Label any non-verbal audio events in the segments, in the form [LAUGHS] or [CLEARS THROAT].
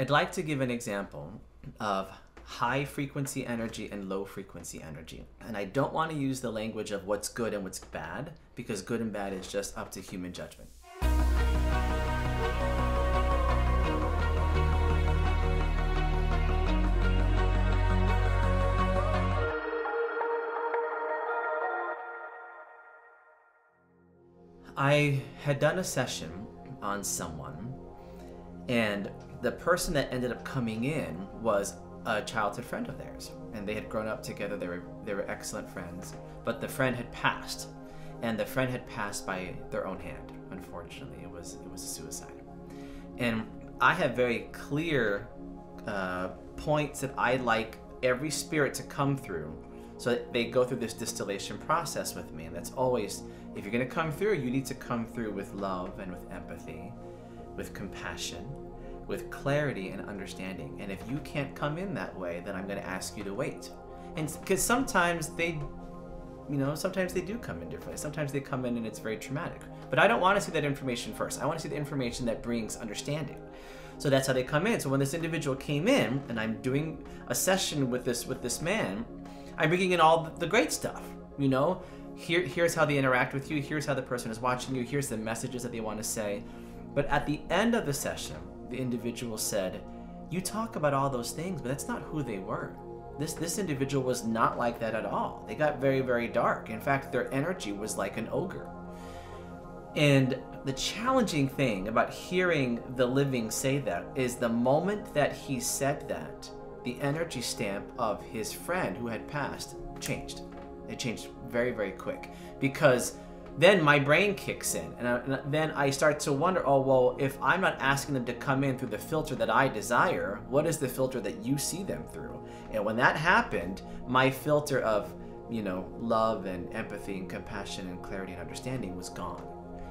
I'd like to give an example of high frequency energy and low frequency energy. And I don't want to use the language of what's good and what's bad because good and bad is just up to human judgment. I had done a session on someone, and the person that ended up coming in was a childhood friend of theirs, and they had grown up together. They were they were excellent friends, but the friend had passed, and the friend had passed by their own hand. Unfortunately, it was it was a suicide, and I have very clear uh, points that I like every spirit to come through, so that they go through this distillation process with me, and that's always if you're going to come through, you need to come through with love and with empathy, with compassion, with clarity and understanding. And if you can't come in that way, then I'm going to ask you to wait. And because sometimes they, you know, sometimes they do come in differently. Sometimes they come in and it's very traumatic. But I don't want to see that information first. I want to see the information that brings understanding. So that's how they come in. So when this individual came in, and I'm doing a session with this with this man, I'm bringing in all the great stuff. You know, here, here's how they interact with you, here's how the person is watching you, here's the messages that they want to say. But at the end of the session, the individual said, You talk about all those things, but that's not who they were. This, this individual was not like that at all. They got very, very dark. In fact, their energy was like an ogre. And the challenging thing about hearing the living say that is the moment that he said that, the energy stamp of his friend who had passed changed. It changed very, very quick because then my brain kicks in and, I, and, then I start to wonder, oh, well, if I'm not asking them to come in through the filter that I desire, what is the filter that you see them through? And when that happened, my filter of, you know, love and empathy and compassion and clarity and understanding was gone.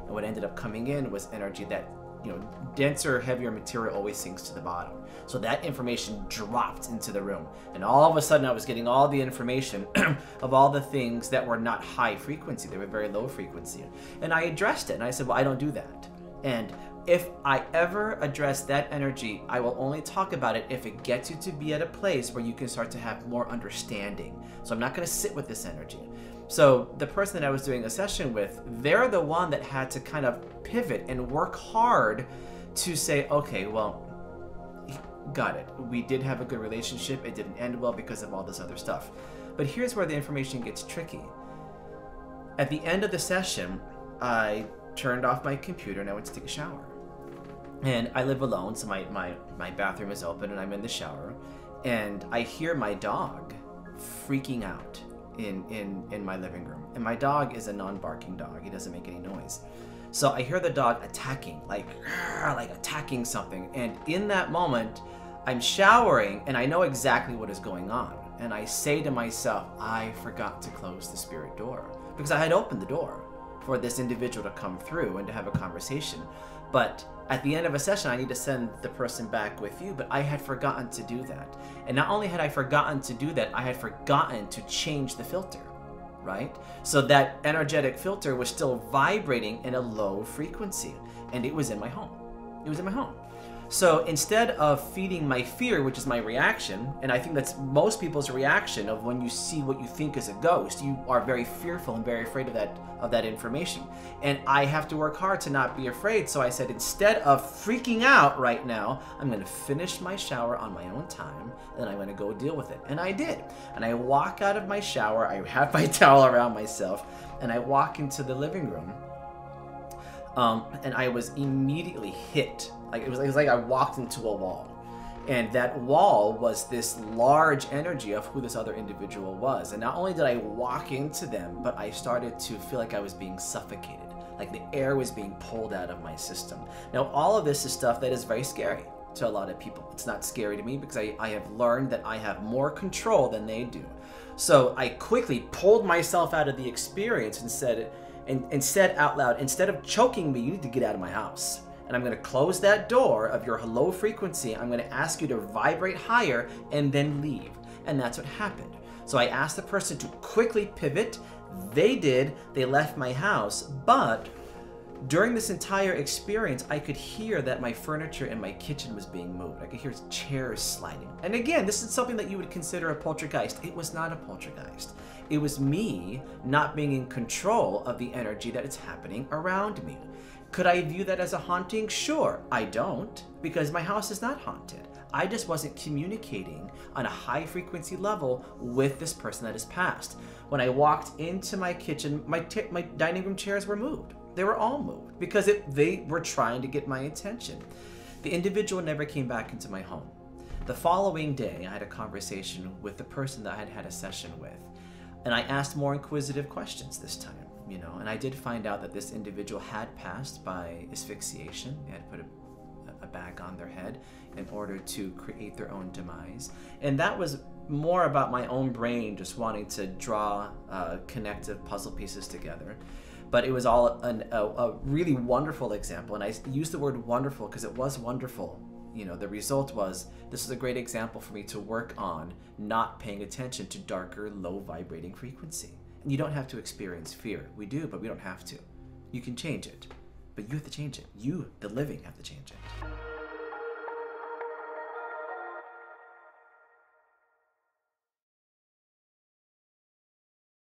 And what ended up coming in was energy that you know, denser, heavier material always sinks to the bottom. So that information dropped into the room. And all of a sudden I was getting all the information [CLEARS THROAT] of all the things that were not high frequency. They were very low frequency. And I addressed it and I said, well, I don't do that. And if I ever address that energy, I will only talk about it if it gets you to be at a place where you can start to have more understanding. So I'm not going to sit with this energy. So the person that I was doing a session with, they're the one that had to kind of pivot and work hard to say, okay, well, got it. We did have a good relationship. It didn't end well because of all this other stuff. But here's where the information gets tricky. At the end of the session, I turned off my computer and I went to take a shower. And I live alone, so my, my, my bathroom is open and I'm in the shower. And I hear my dog freaking out in, in, in my living room. And my dog is a non-barking dog. He doesn't make any noise. So I hear the dog attacking, like, like attacking something. And in that moment, I'm showering and I know exactly what is going on. And I say to myself, I forgot to close the spirit door because I had opened the door for this individual to come through and to have a conversation. But at the end of a session, I need to send the person back with you, but I had forgotten to do that. And not only had I forgotten to do that, I had forgotten to change the filter, right? So that energetic filter was still vibrating in a low frequency, and it was in my home. It was in my home. So instead of feeding my fear, which is my reaction, and I think that's most people's reaction of when you see what you think is a ghost, you are very fearful and very afraid of that of that information. And I have to work hard to not be afraid. So I said instead of freaking out right now, I'm going to finish my shower on my own time and I'm going to go deal with it. And I did. And I walk out of my shower, I have my [LAUGHS] towel around myself, and I walk into the living room. Um, and I was immediately hit like it was, it was like I walked into a wall. And that wall was this large energy of who this other individual was. And not only did I walk into them, but I started to feel like I was being suffocated. Like the air was being pulled out of my system. Now, all of this is stuff that is very scary to a lot of people. It's not scary to me because I, I have learned that I have more control than they do. So I quickly pulled myself out of the experience and said, and, and said out loud, instead of choking me, you need to get out of my house and I'm to close that door of your low frequency. I'm to ask you to vibrate higher and then leave. And that's what happened. So I asked the person to quickly pivot. They did. They left my house. But during this entire experience, I could hear that my furniture in my kitchen was being moved. I could hear chairs sliding. And again, this is something that you would consider a poltergeist. It was not a poltergeist. It was me not being in control of the energy that is happening around me. Could I view that as a haunting? Sure. I don't, because my house is not haunted. I just wasn't communicating on a high frequency level with this person that has passed. When I walked into my kitchen, my, my dining room chairs were moved. They were all moved because it, they were trying to get my attention. The individual never came back into my home. The following day, I had a conversation with the person that I had had a session with, and I asked more inquisitive questions this time you know, and I did find out that this individual had passed by asphyxiation. They had put a, a bag on their head in order to create their own demise. And that was more about my own brain just wanting to draw uh, connective puzzle pieces together. But it was all an, a, a really wonderful example. And I use the word wonderful because it was wonderful you know the result was this is a great example for me to work on not paying attention to darker low vibrating frequency and you don't have to experience fear. We do, but we don't have to. You can change it, but you have to change it. You, the living, have to change it.